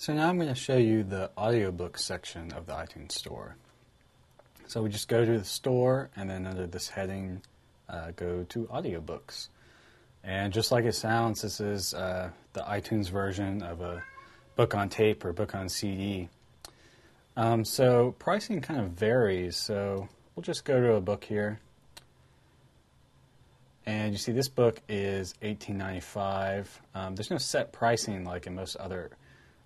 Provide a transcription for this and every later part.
So now I'm going to show you the audiobook section of the iTunes Store. So we just go to the store and then under this heading, uh, go to audiobooks. And just like it sounds, this is uh, the iTunes version of a book on tape or book on CD. Um, so pricing kind of varies. So we'll just go to a book here. And you see this book is $18.95. Um, there's no set pricing like in most other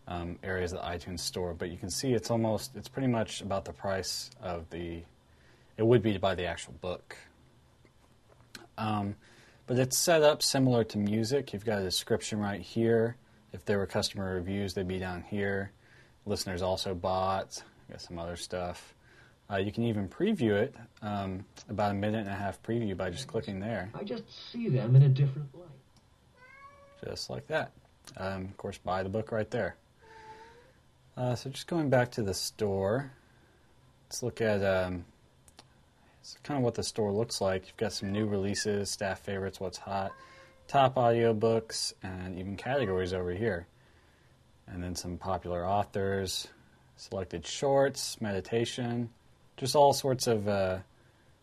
um, areas of the iTunes store, but you can see it's almost, it's pretty much about the price of the, it would be to buy the actual book. Um, but it's set up similar to music. You've got a description right here. If there were customer reviews, they'd be down here. Listeners also bought. Got some other stuff. Uh, you can even preview it, um, about a minute and a half preview by just clicking there. I just see them in a different light. Just like that. Um, of course, buy the book right there. Uh, so just going back to the store, let's look at um, kind of what the store looks like. You've got some new releases, staff favorites, what's hot, top audiobooks, and even categories over here. And then some popular authors, selected shorts, meditation, just all sorts of uh,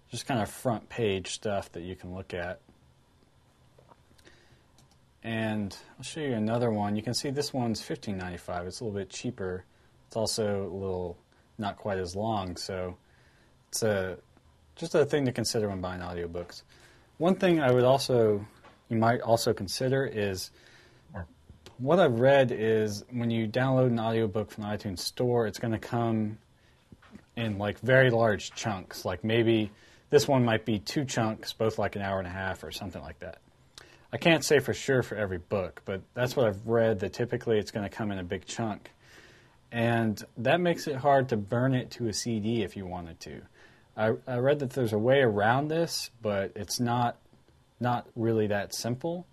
just kind of front page stuff that you can look at. And I'll show you another one. You can see this one's $15.95. It's a little bit cheaper. It's also a little not quite as long, so it's a just a thing to consider when buying audiobooks. One thing I would also you might also consider is what I've read is when you download an audiobook from the iTunes store, it's going to come in like very large chunks. Like maybe this one might be two chunks, both like an hour and a half or something like that. I can't say for sure for every book, but that's what I've read that typically it's going to come in a big chunk. And that makes it hard to burn it to a CD if you wanted to. I, I read that there's a way around this, but it's not not really that simple.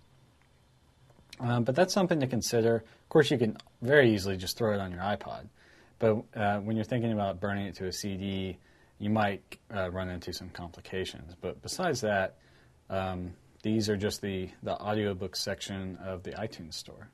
Um, but that's something to consider. Of course, you can very easily just throw it on your iPod. But uh, when you're thinking about burning it to a CD, you might uh, run into some complications. But besides that, um, these are just the, the audiobook section of the iTunes store.